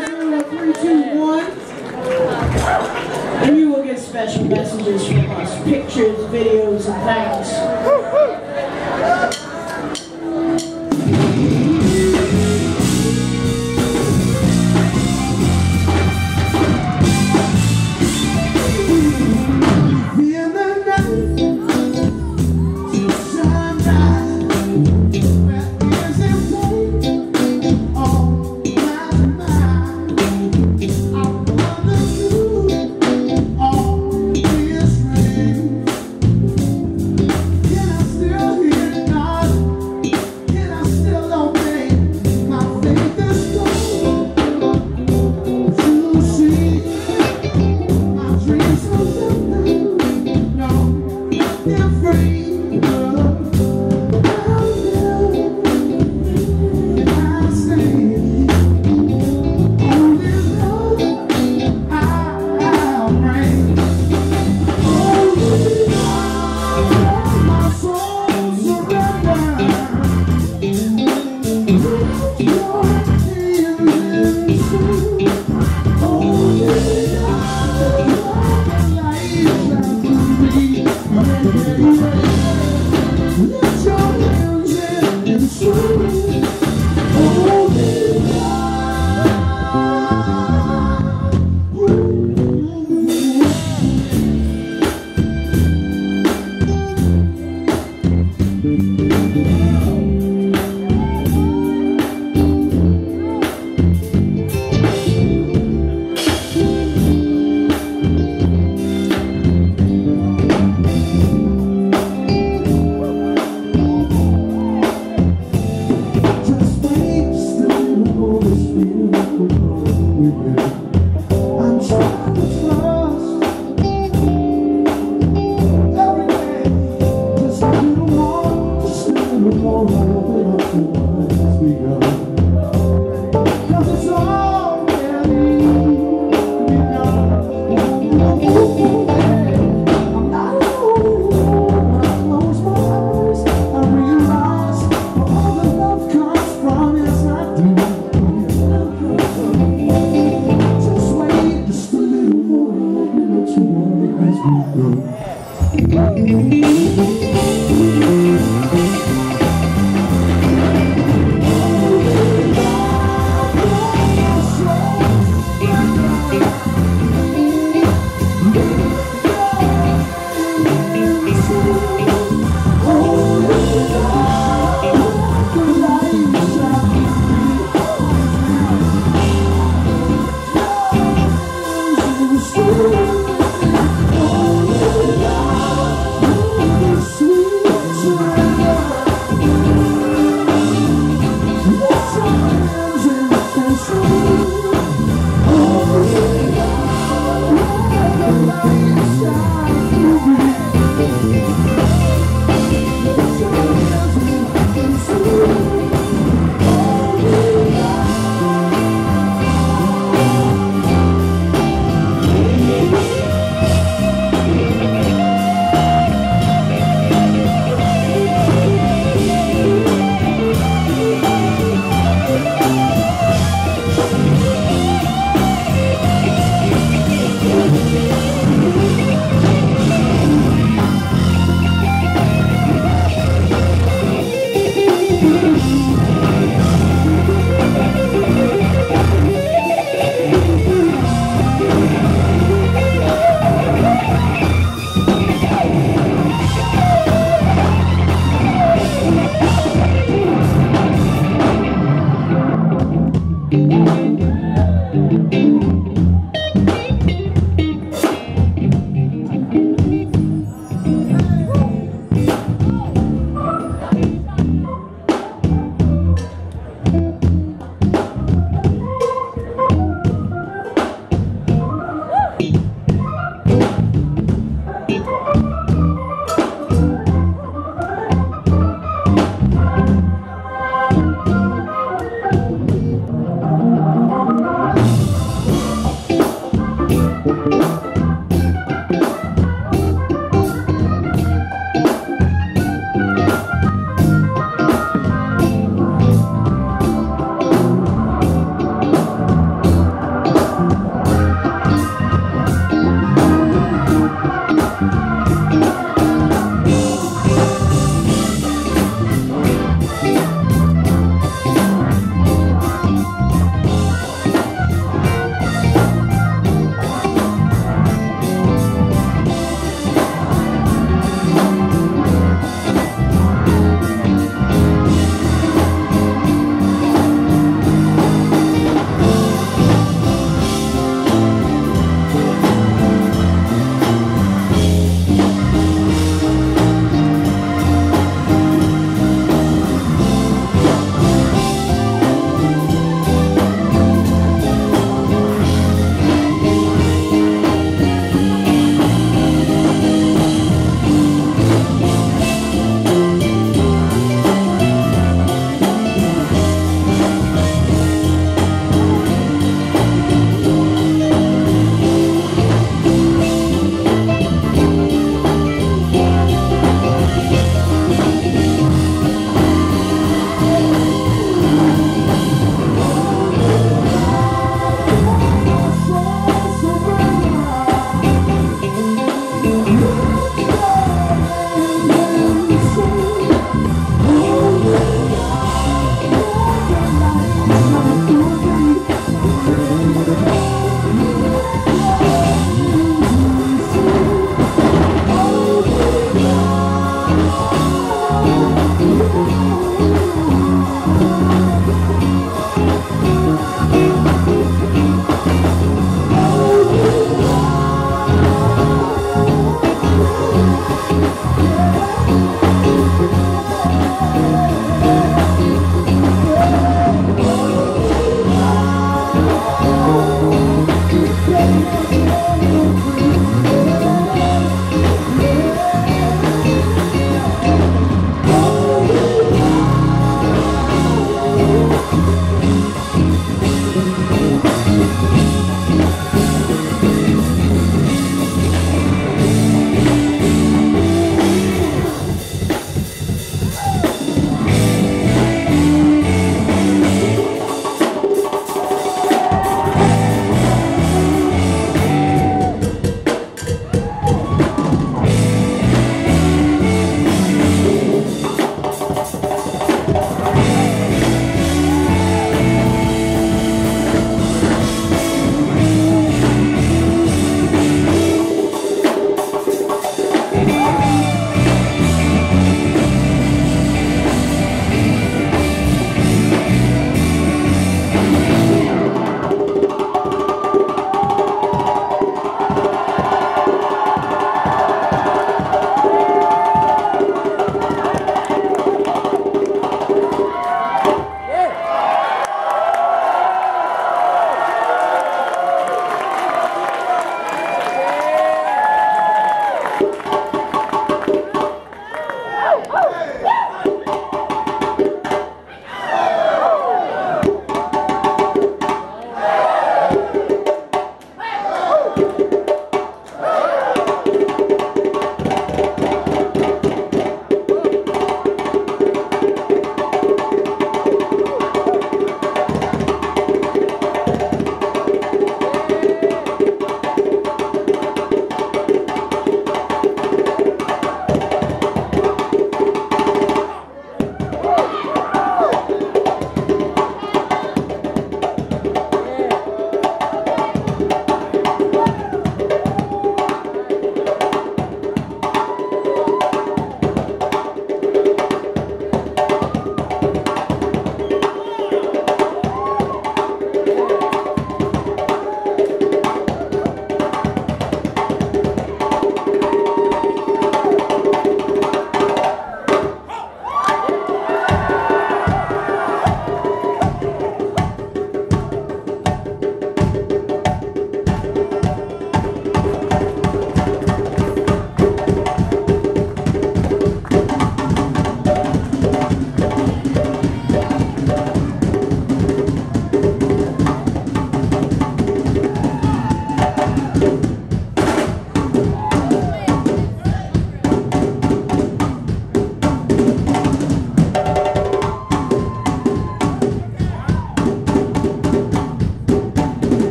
the And you will get special messages from us, pictures, videos, and thanks.